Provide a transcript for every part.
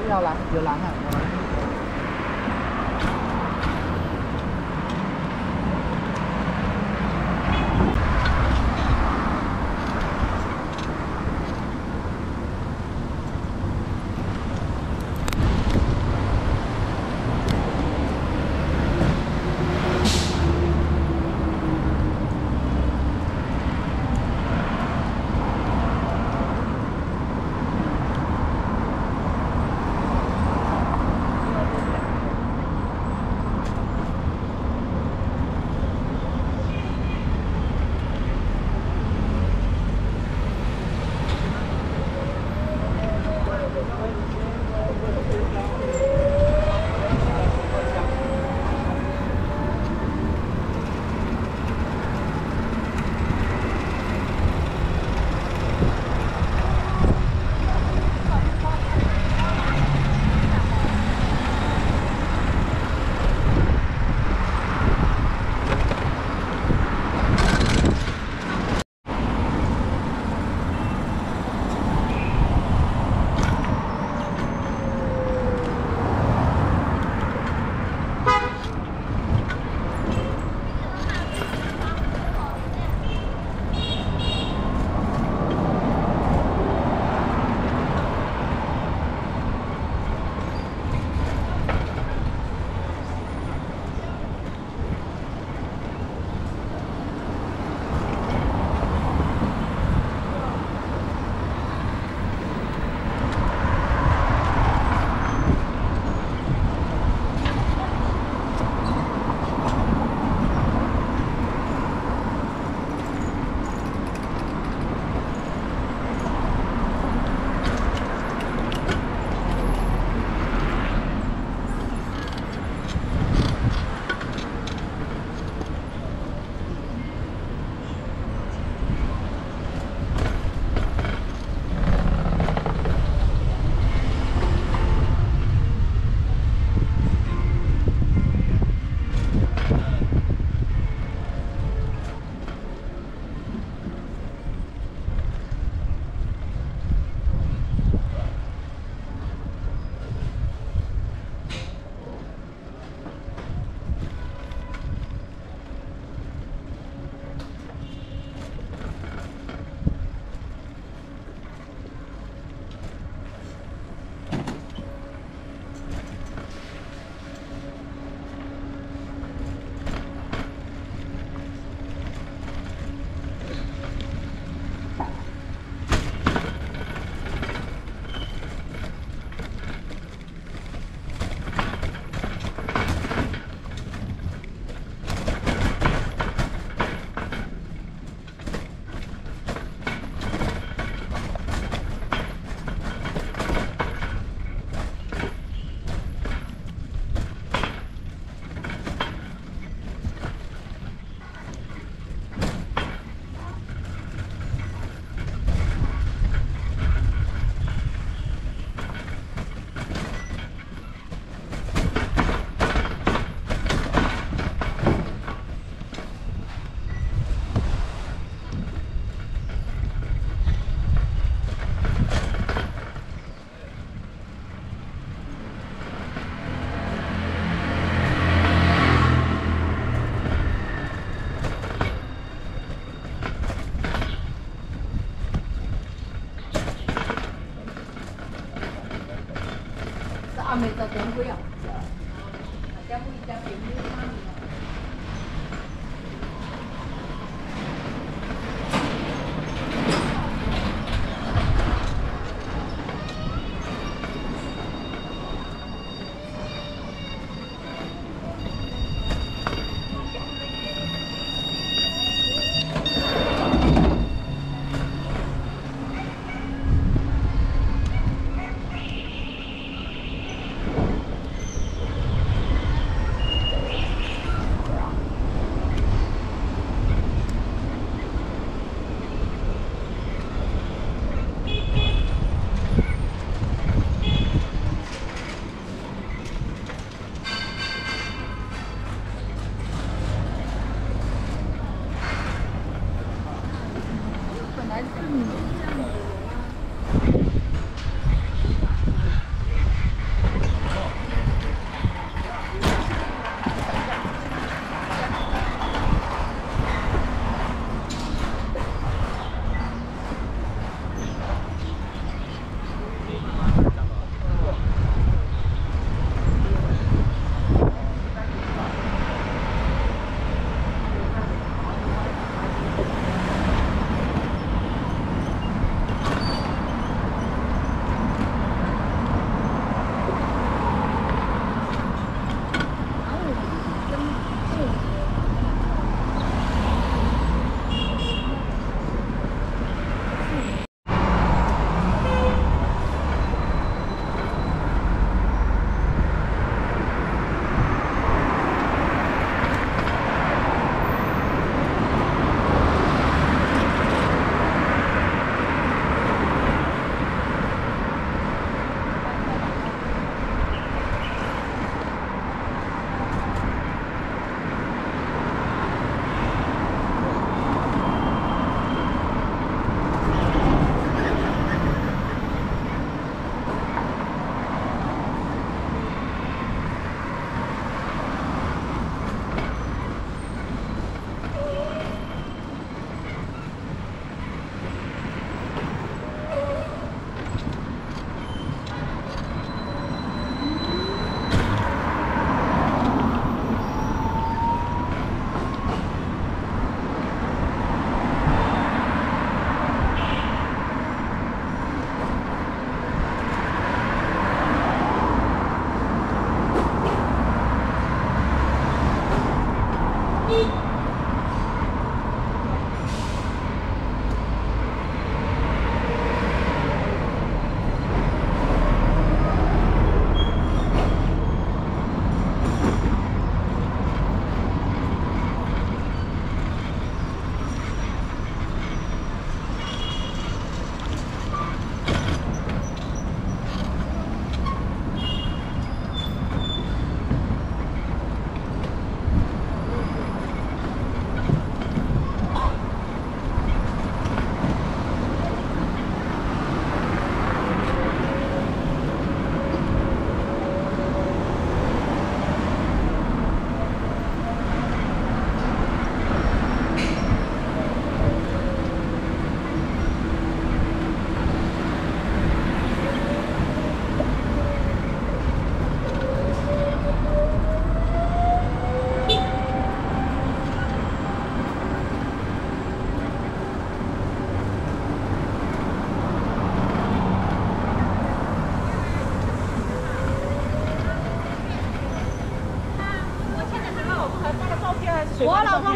要要拦有蓝，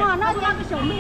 哇，那你那个小妹。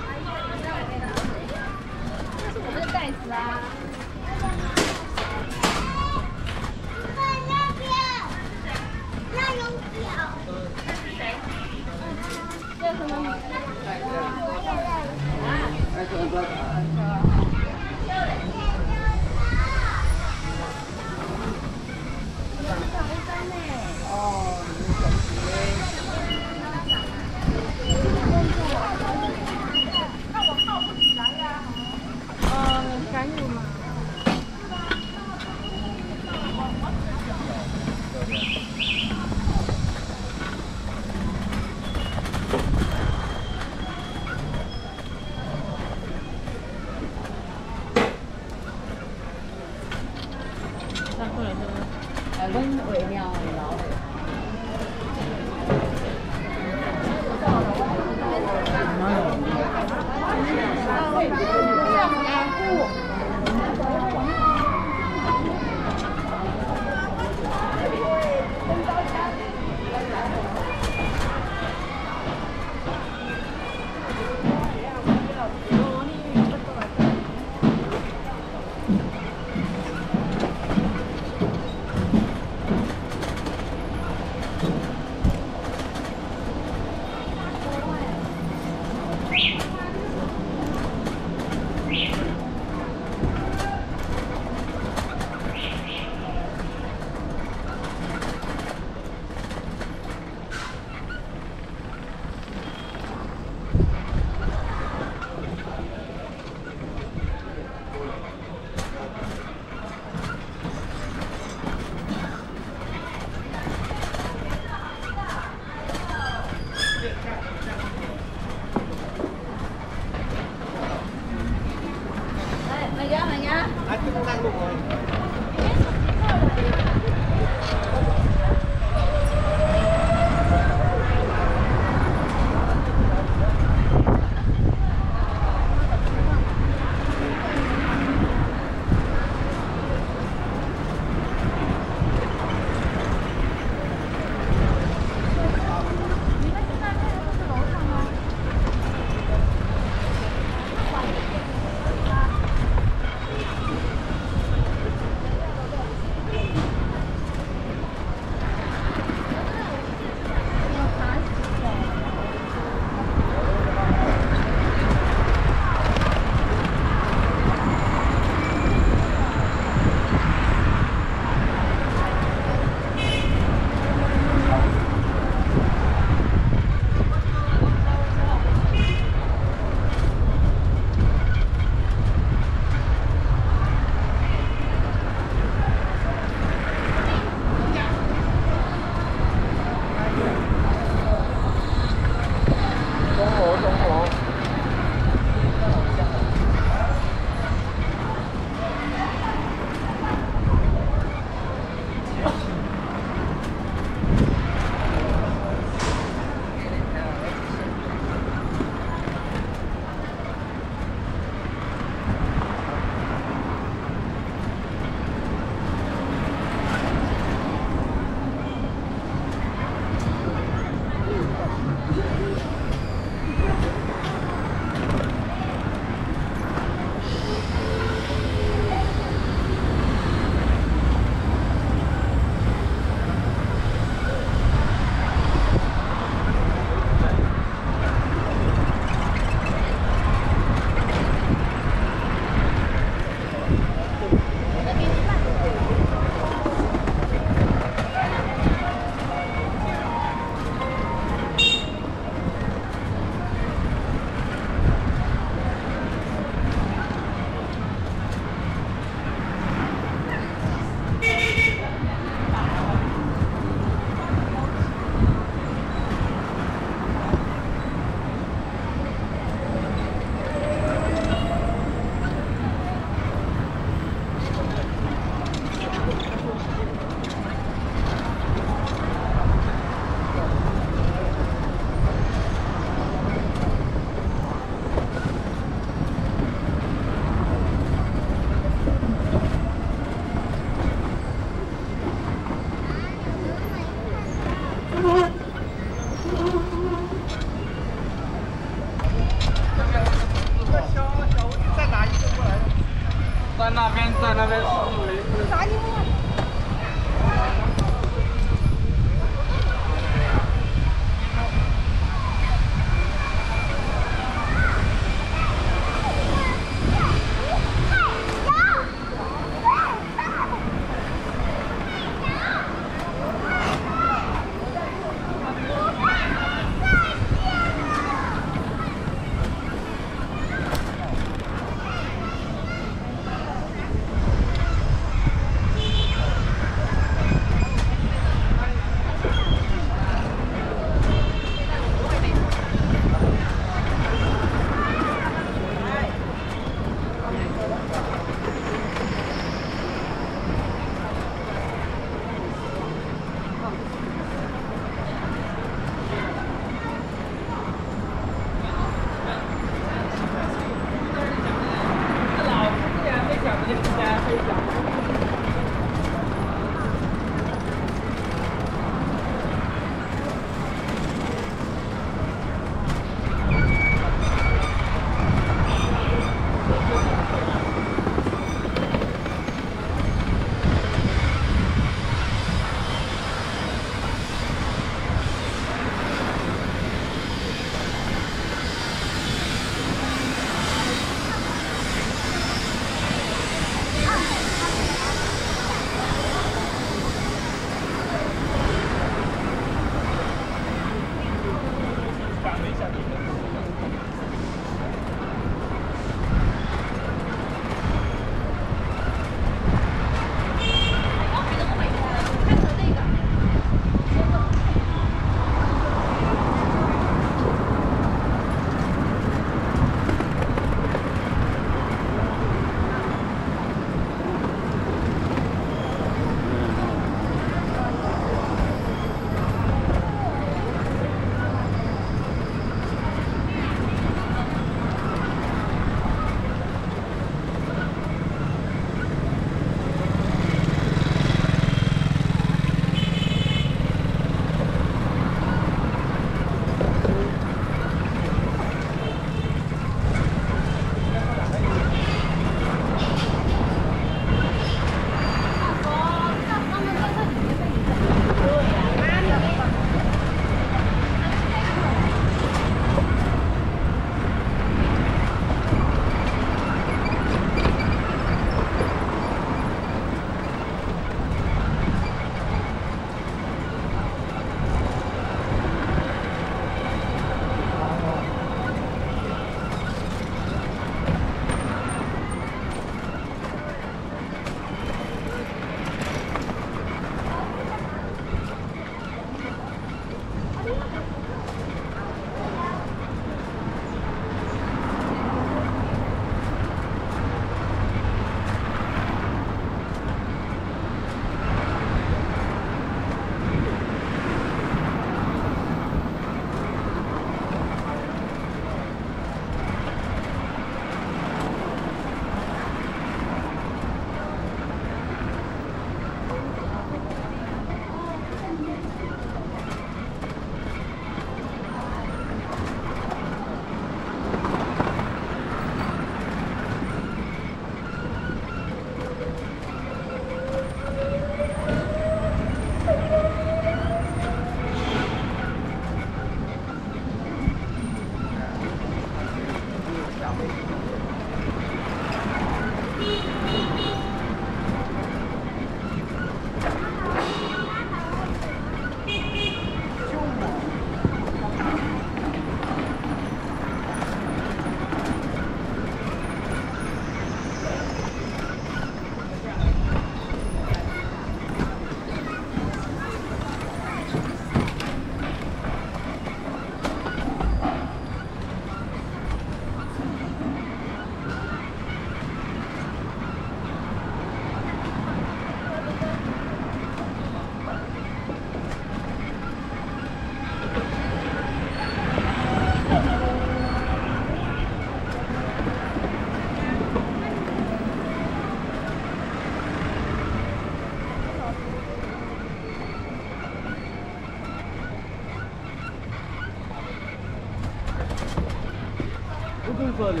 这里。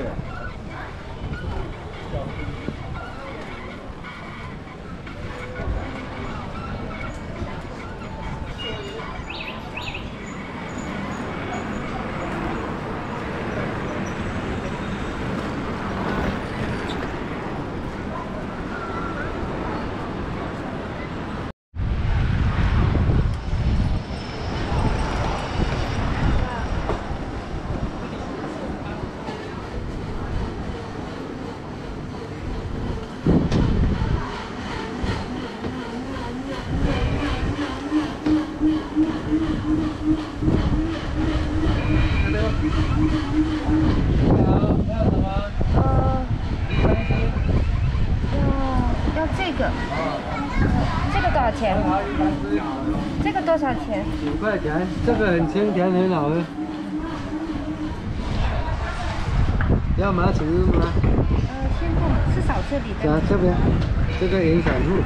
钱？这个多少块钱，这个很清甜，很好喝。要麻薯吗？呃，先不，是少这里的。啊，这边，这个银闪付。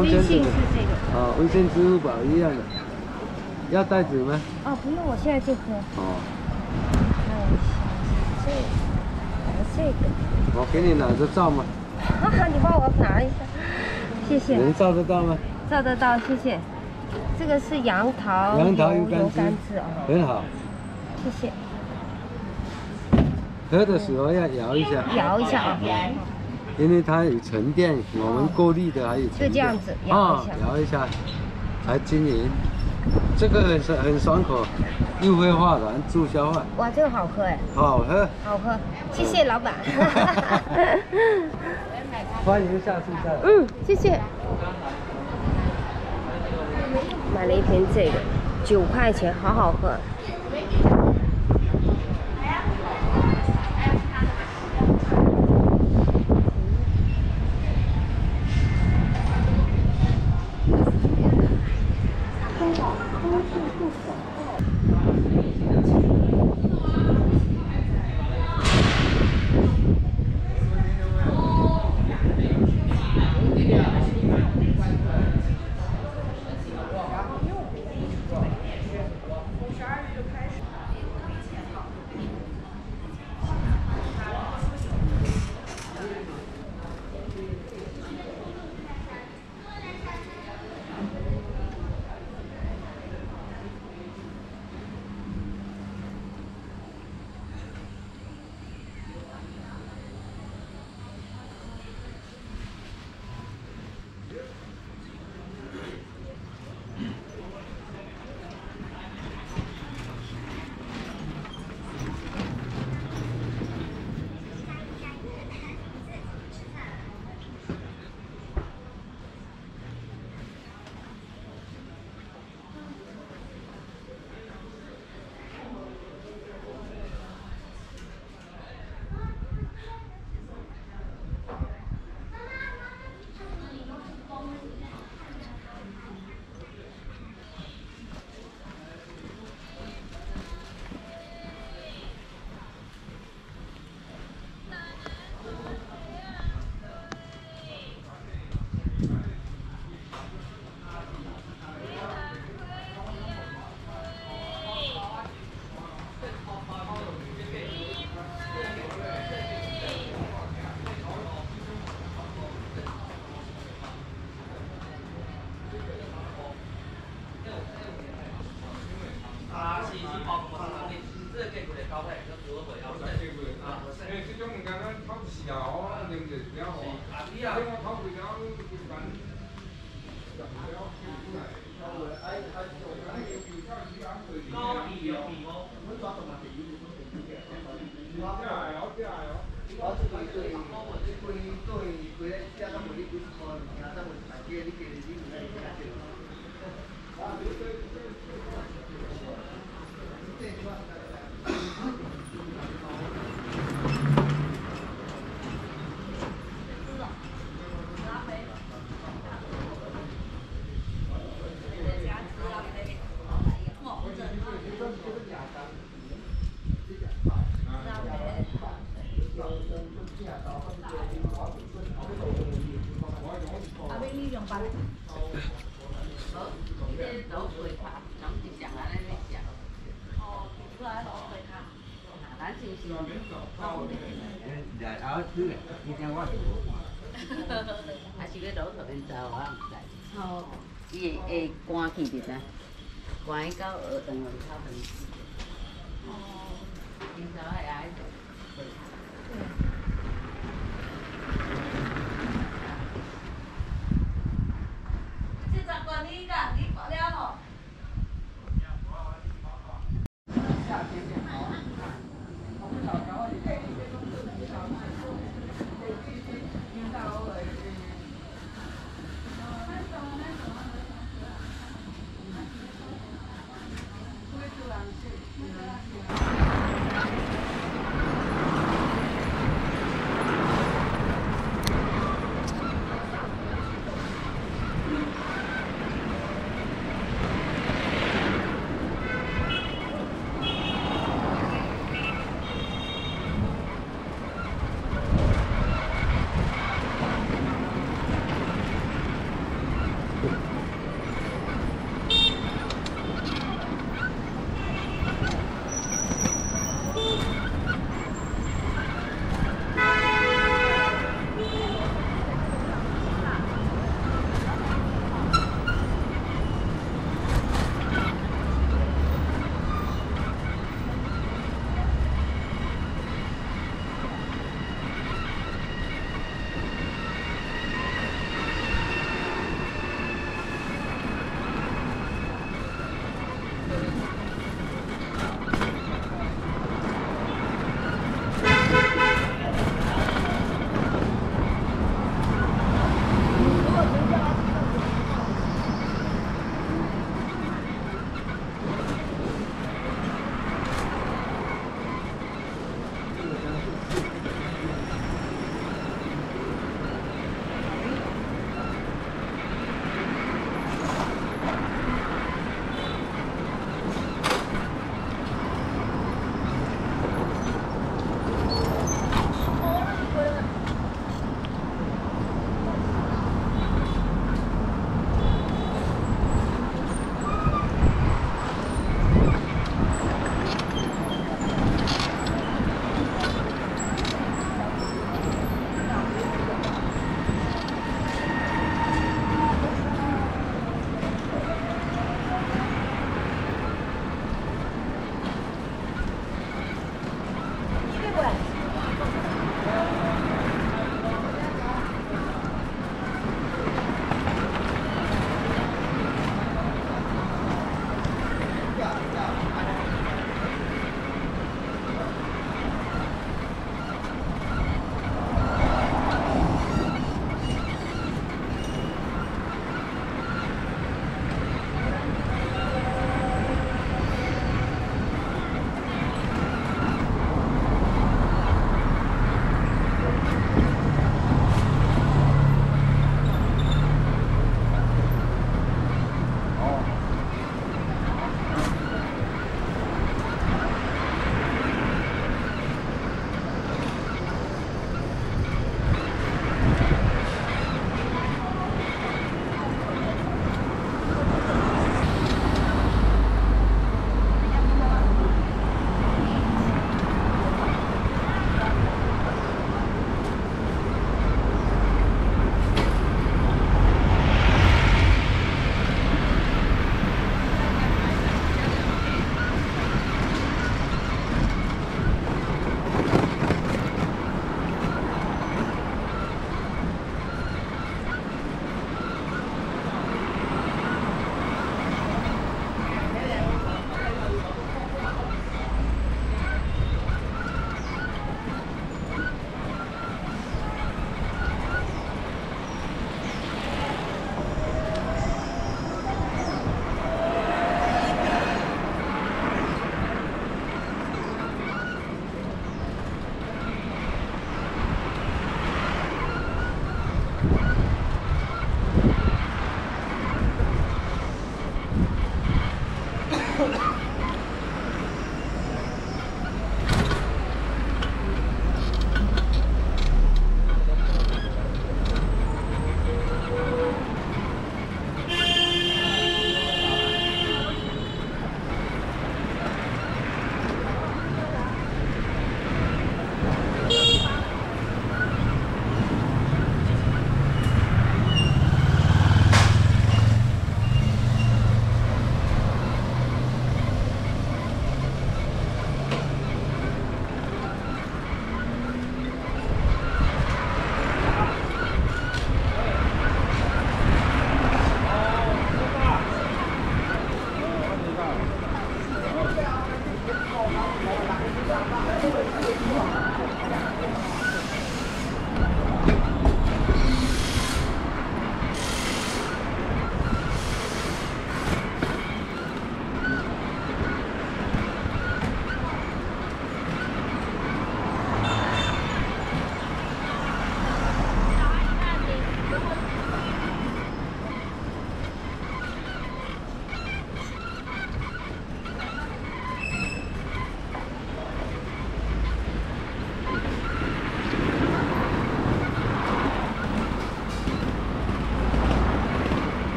微信是这个。哦，微信、支付宝一样的。要袋子吗？哦，不用，我现在就喝。哦，看一下，这个，还这个。我给你拿着照吗？哈哈，你帮我拿一下，谢谢。能照得到吗？照得到，谢谢。这个是杨桃杨桃油甘汁甘汁哦，很好，谢谢。喝的时候要摇一下，摇一下啊，因为它有沉淀，我们过滤的还有沉淀。就这样子摇一啊下，摇一下，才均匀。这个很爽很爽口，又会化痰助消化，哇，这个好喝哎，好喝。好喝，谢谢老板。欢迎下次再来。嗯，谢谢。买了一瓶这个，九块钱，好好喝。